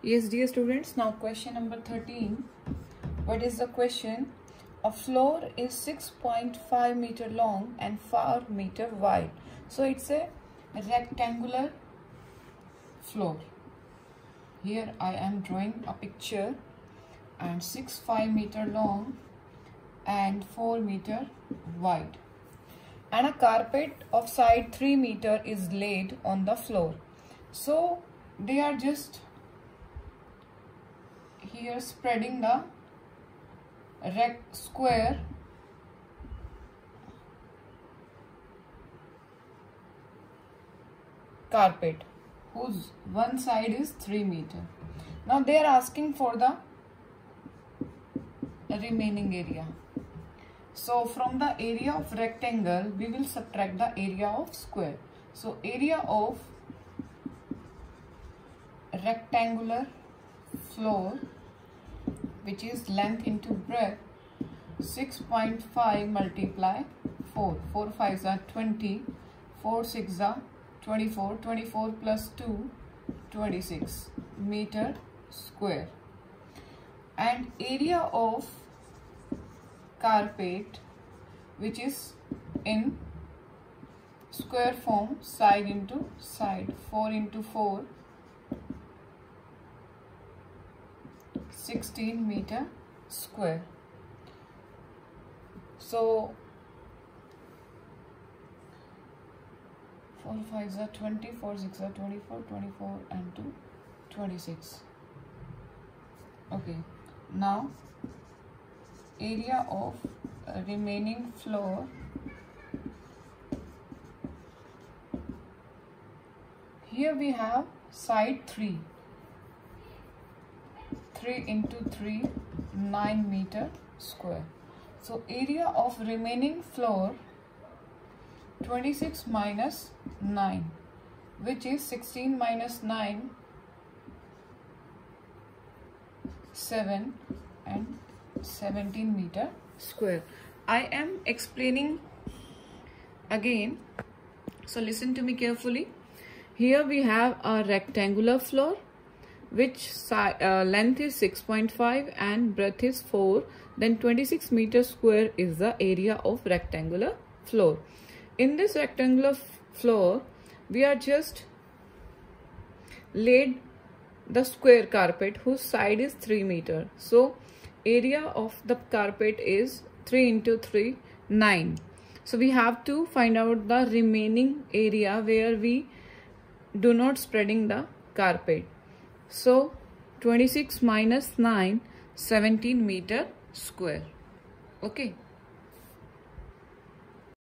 Yes, dear students, now question number 13. What is the question? A floor is 6.5 meter long and 4 meter wide. So it's a rectangular floor. Here I am drawing a picture and 6.5 meter long and 4 meter wide. And a carpet of side 3 meter is laid on the floor. So they are just here spreading the rect square carpet whose one side is 3 meter. Now they are asking for the remaining area. So from the area of rectangle we will subtract the area of square. So area of rectangular floor which is length into breadth 6.5 multiply 4 4 5s are 20 4 6 are 24 24 plus 2 26 meter square. And area of carpet which is in square form side into side. 4 into 4 16 meter square. So 4 5 are 20 4 6 are 24 24 and 2 26 okay now area of remaining floor here we have side 3 3 into 3 9 meter square. So area of remaining floor 26 minus 9 which is 16 minus 9 7 and 17 meter square. I am explaining again so listen to me carefully. Here we have a rectangular floor which uh, length is 6.5 and breadth is 4 then 26 meter square is the area of rectangular floor. In this rectangular floor we are just laid the square carpet whose side is 3 meter. So area of the carpet is 3 into 3 9 so we have to find out the remaining area where we do not spreading the carpet so 26 minus 9, 17 meter square. Okay.